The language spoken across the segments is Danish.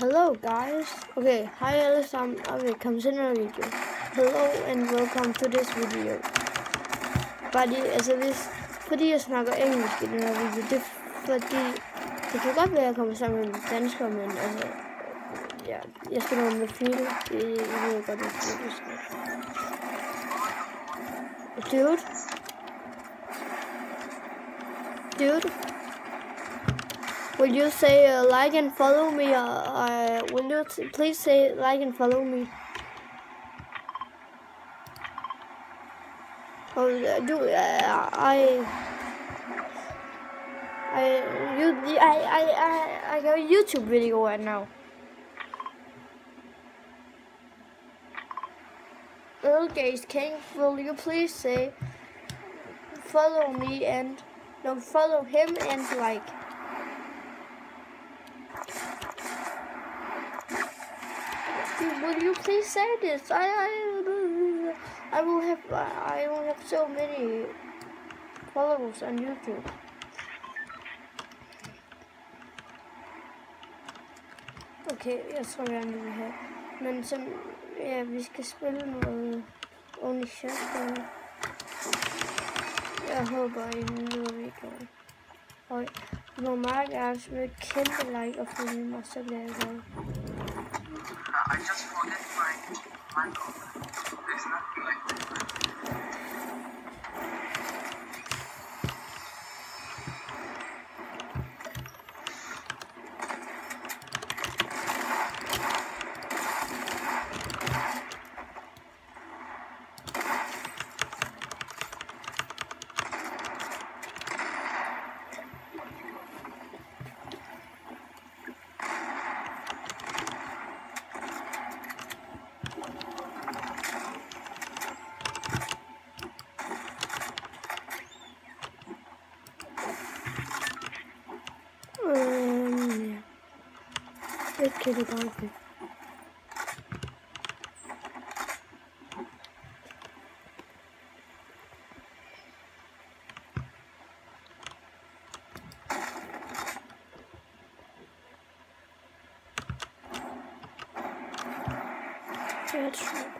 Hello guys. Okay, hi alle sammen og velkommen til en video. Hello and welcome to this video. Bare lige, altså hvis, fordi jeg snakker engelsk i den her video, det er fordi, det kan godt være, at jeg kommer sammen med danskere, men altså, ja, jeg skal nå med fil, det I ved godt, at det skal. Dude. Dude. Will you say uh, like and follow me? Uh, uh, you please say like and follow me? Oh, uh, do uh, I? I you I I I I got a YouTube video right now. Gaze King, will you please say follow me and no follow him and like. Will you please say this? I I I will have I will have so many followers on YouTube. Okay, jeg tror gerne, vi vil have. Men som, ja, vi skal spille noget Only Shotgun. Jeg håber, I nyder videoen. Og I må meget gerne smide kæmpe like og følge mig, så bliver jeg glad. I just Det kan det godt blive. Jeg tror.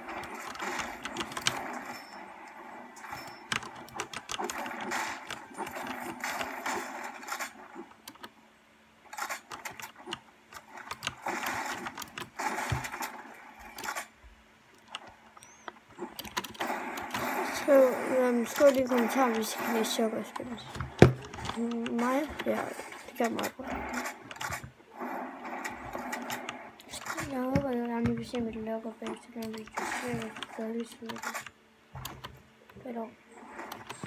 Skriv, um, skriv lige i kommentaren, hvis I kan lide sukkerspil. Mm, mig? Ja, det kan jeg meget godt. Jeg håber, at jeg vil se mit logger bag til den video. Det er gødelig svært. Eller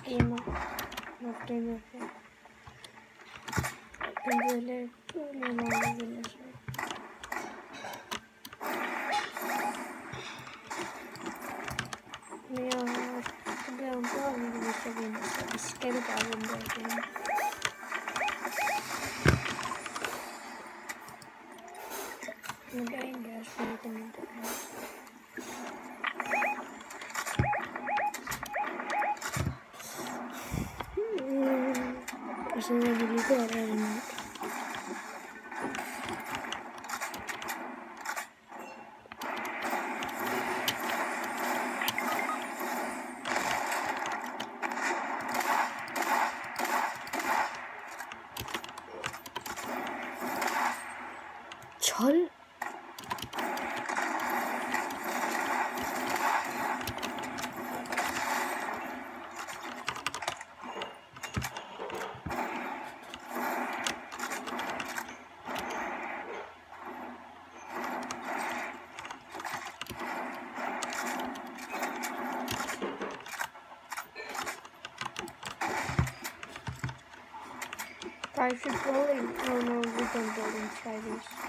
gamer. Nå, gamer. Den vil lidt. lige meget vil jeg sige. Men jeg det bliver jo bedre, hvis I should go in. Oh no, we don't go in this.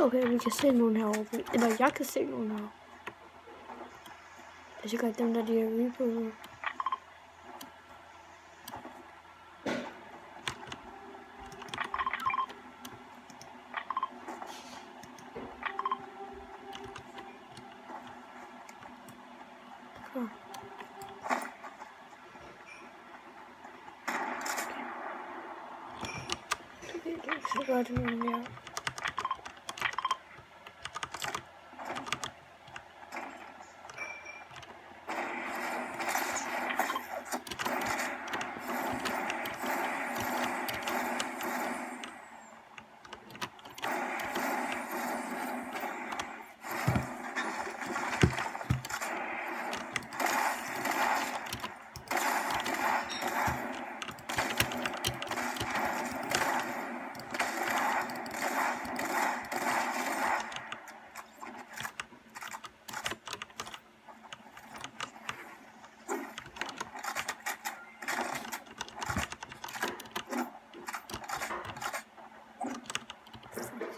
Okay, vi kan se nogen herovre. Eller jeg kan se nogen herovre. er sikkert dem, der de er Okay. Det er ikke så godt, men ja.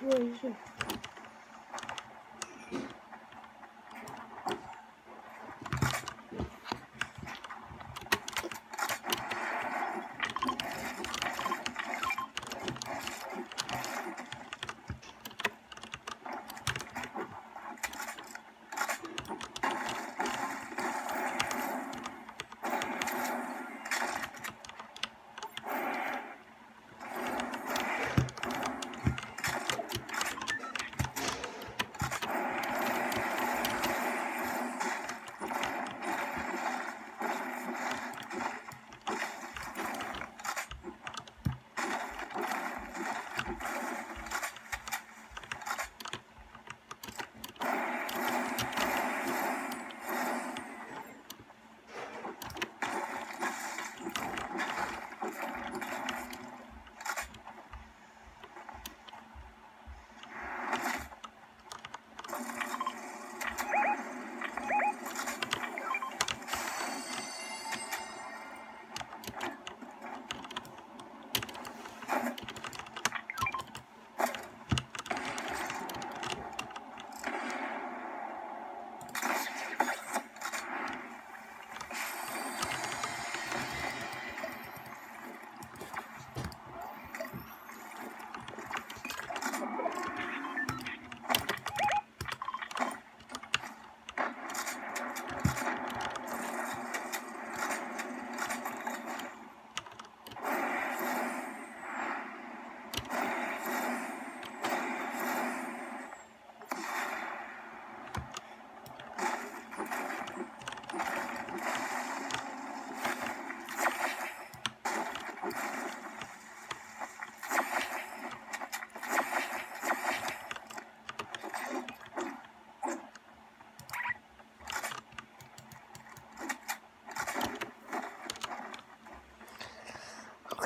Hvor er det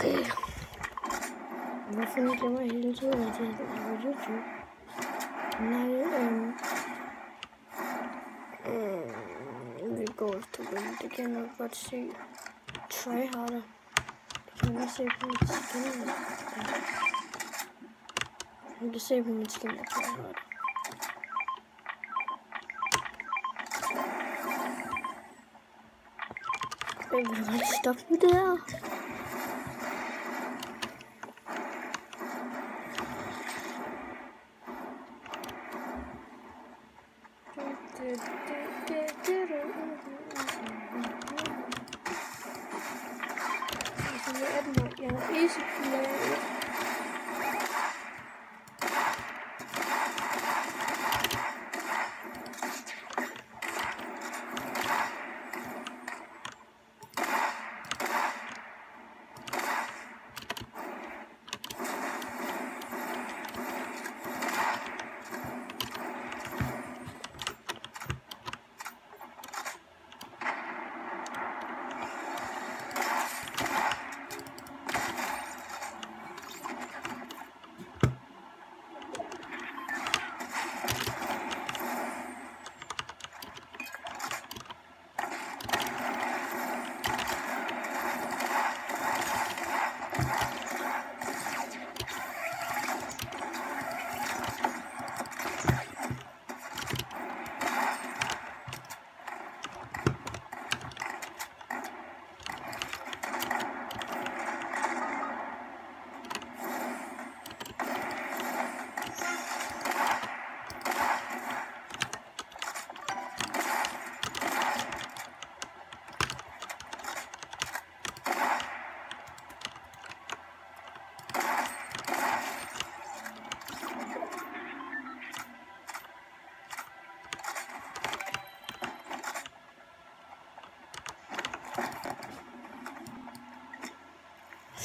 Okay. Hvorfor nu glemmer jeg hele tiden, at jeg laver YouTube? Nej, øhm... øhm vi går efter dem. Det kan jeg nok godt se. Tryharder. Det kan jeg godt se på mit skin. Ja. Jeg kan se på mit skin, at tryharder. Jeg vil du ikke stoppe er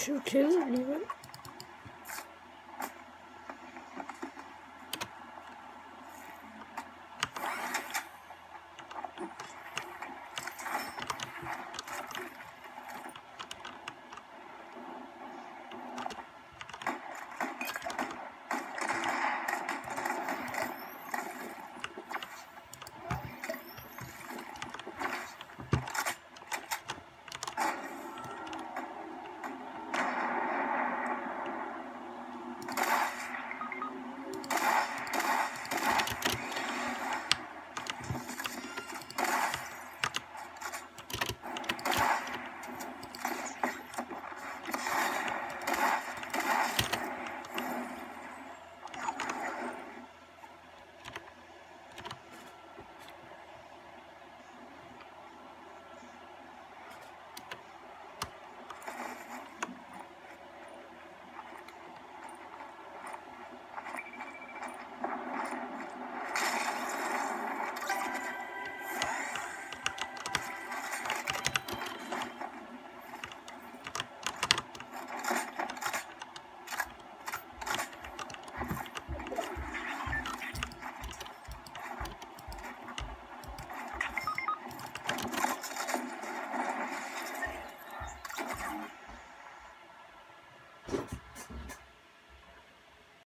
Shoot him,